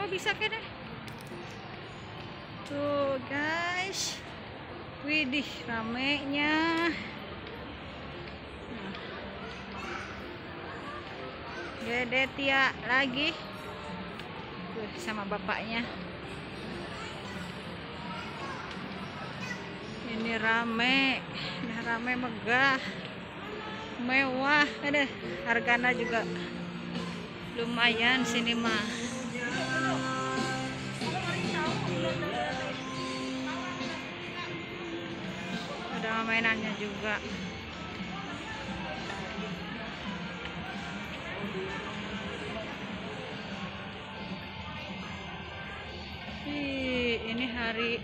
Oh bisa deh. Tuh guys. Widih ramenya. Nah. Dede Tia lagi. Tuh sama bapaknya. Ini rame. Ini rame megah. Mewah. Ada harganya juga lumayan sini mah. Ada mainannya juga. Ih, ini hari